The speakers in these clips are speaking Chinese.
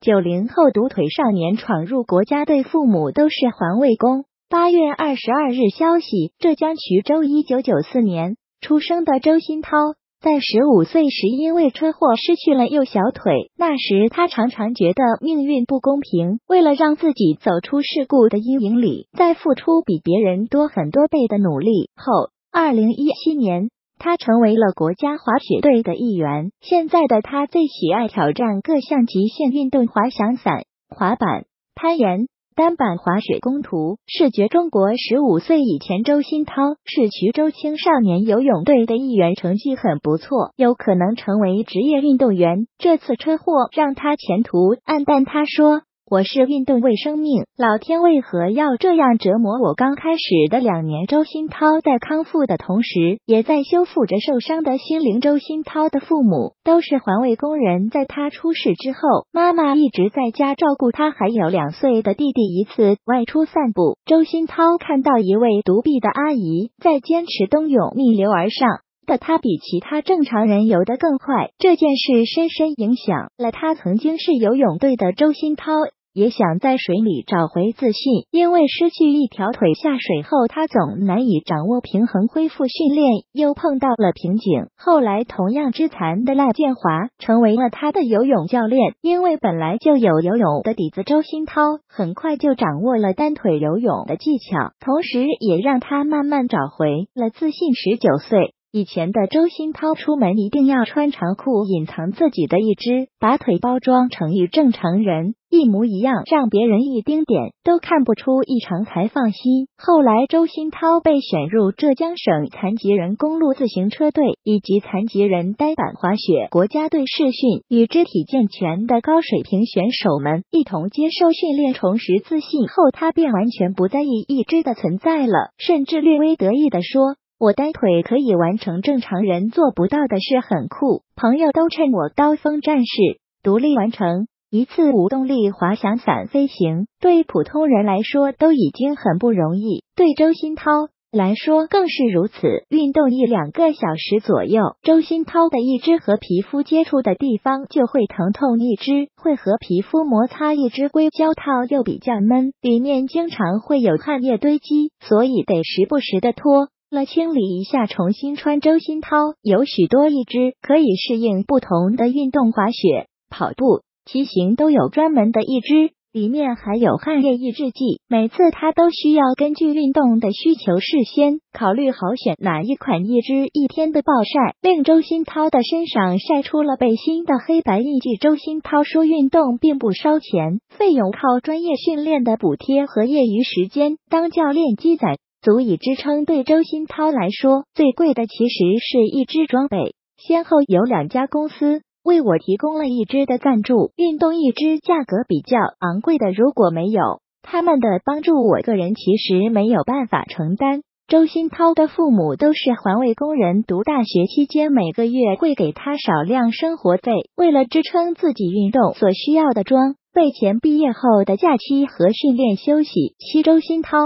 九零后独腿少年闯入国家队，父母都是环卫工。八月二十二日消息，浙江衢州一九九四年出生的周新涛，在十五岁时因为车祸失去了右小腿。那时他常常觉得命运不公平，为了让自己走出事故的阴影里，再付出比别人多很多倍的努力后，二零一七年。他成为了国家滑雪队的一员。现在的他最喜爱挑战各项极限运动，滑翔伞、滑板、攀岩、单板滑雪、攻图。视觉中国十五岁以前，周新涛是衢州青少年游泳队的一员，成绩很不错，有可能成为职业运动员。这次车祸让他前途暗淡。他说。我是运动为生命，老天为何要这样折磨我？刚开始的两年，周新涛在康复的同时，也在修复着受伤的心灵。周新涛的父母都是环卫工人，在他出事之后，妈妈一直在家照顾他，还有两岁的弟弟。一次外出散步，周新涛看到一位独臂的阿姨在坚持冬泳，逆流而上。的他比其他正常人游得更快，这件事深深影响了他。曾经是游泳队的周新涛。也想在水里找回自信，因为失去一条腿，下水后他总难以掌握平衡。恢复训练又碰到了瓶颈，后来同样之残的赖建华成为了他的游泳教练。因为本来就有游泳的底子，周新涛很快就掌握了单腿游泳的技巧，同时也让他慢慢找回了自信。十九岁。以前的周新涛出门一定要穿长裤，隐藏自己的一只，把腿包装成与正常人一模一样，让别人一丁点都看不出异常才放心。后来，周新涛被选入浙江省残疾人公路自行车队以及残疾人单板滑雪国家队试训，与肢体健全的高水平选手们一同接受训练，重拾自信后，他便完全不在意一只的存在了，甚至略微得意地说。我单腿可以完成正常人做不到的事，很酷。朋友都称我刀锋战士，独立完成一次无动力滑翔伞飞行，对普通人来说都已经很不容易，对周新涛来说更是如此。运动一两个小时左右，周新涛的一只和皮肤接触的地方就会疼痛，一只会和皮肤摩擦，一只硅胶套又比较闷，里面经常会有汗液堆积，所以得时不时的脱。了清理一下，重新穿。周新涛有许多一只可以适应不同的运动，滑雪、跑步、骑行都有专门的一只，里面还有汗液抑制剂。每次他都需要根据运动的需求，事先考虑好选哪一款一只。一天的暴晒令周新涛的身上晒出了背心的黑白印记。周新涛说：“运动并不烧钱，费用靠专业训练的补贴和业余时间当教练积攒。”足以支撑。对周新涛来说，最贵的其实是一支装备。先后有两家公司为我提供了一支的赞助。运动一支价格比较昂贵的，如果没有他们的帮助，我个人其实没有办法承担。周新涛的父母都是环卫工人，读大学期间每个月会给他少量生活费。为了支撑自己运动所需要的装备钱，毕业后的假期和训练休息期，周新涛。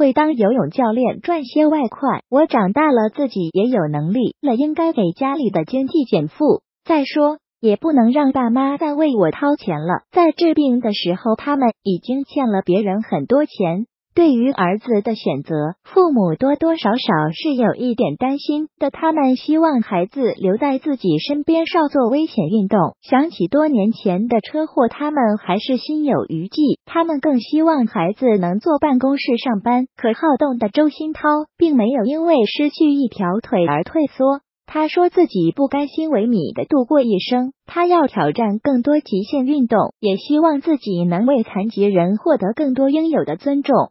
会当游泳教练赚些外快。我长大了，自己也有能力了，应该给家里的经济减负。再说，也不能让爸妈再为我掏钱了。在治病的时候，他们已经欠了别人很多钱。对于儿子的选择，父母多多少少是有一点担心的。他们希望孩子留在自己身边，少做危险运动。想起多年前的车祸，他们还是心有余悸。他们更希望孩子能坐办公室上班。可好动的周新涛并没有因为失去一条腿而退缩。他说自己不甘心萎靡的度过一生，他要挑战更多极限运动，也希望自己能为残疾人获得更多应有的尊重。